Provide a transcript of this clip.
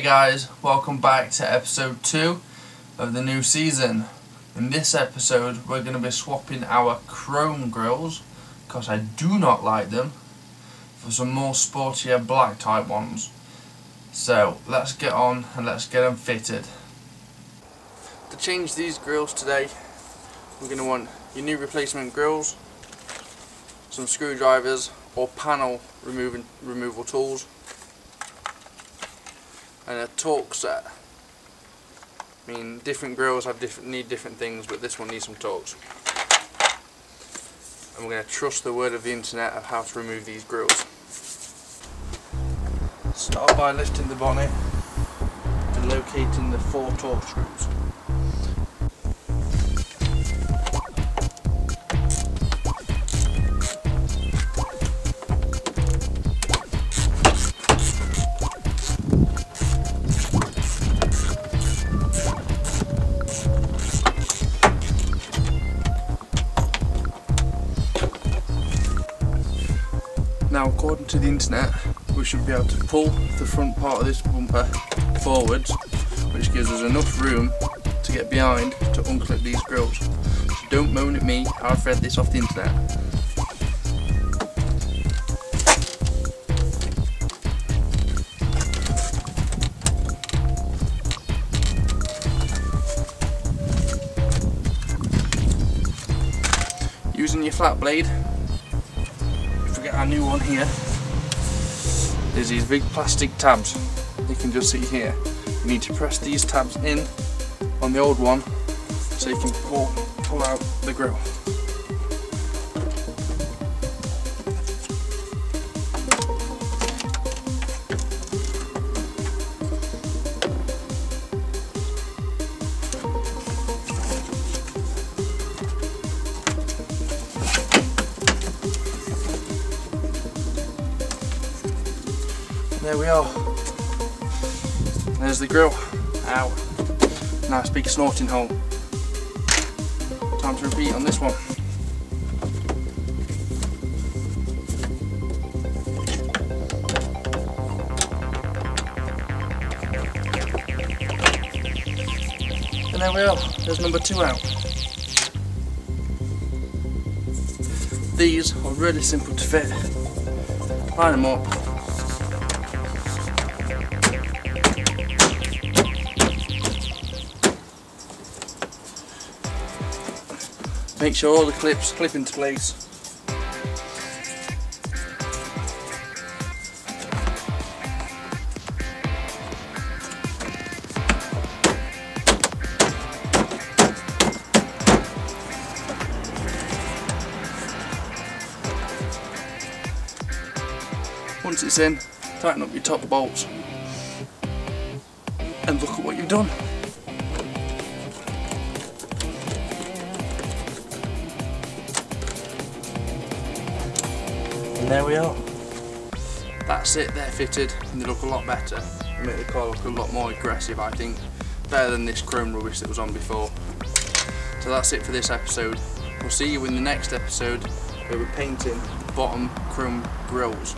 guys, welcome back to episode 2 of the new season. In this episode we're going to be swapping our chrome grills, because I do not like them, for some more sportier black type ones. So let's get on and let's get them fitted. To change these grills today, we're going to want your new replacement grills, some screwdrivers or panel removing, removal tools, and a Torx set. I mean, different grills have different need different things, but this one needs some Torx. And we're going to trust the word of the internet of how to remove these grills. Start by lifting the bonnet and locating the four Torx screws. Now according to the internet we should be able to pull the front part of this bumper forwards which gives us enough room to get behind to unclip these grills. So don't moan at me, I've read this off the internet. Using your flat blade get our new one here. There's these big plastic tabs. You can just see here. You need to press these tabs in on the old one so you can pull, pull out the grill There we are. There's the grill. Ow. Nice big snorting hole. Time to repeat on this one. And there we are. There's number two out. These are really simple to fit. Line them up, Make sure all the clips clip into place. Once it's in, tighten up your top bolts and look at what you've done. And there we are. That's it, they're fitted and they look a lot better. They make the car look a lot more aggressive I think. Better than this chrome rubbish that was on before. So that's it for this episode. We'll see you in the next episode where we're painting the bottom chrome grills.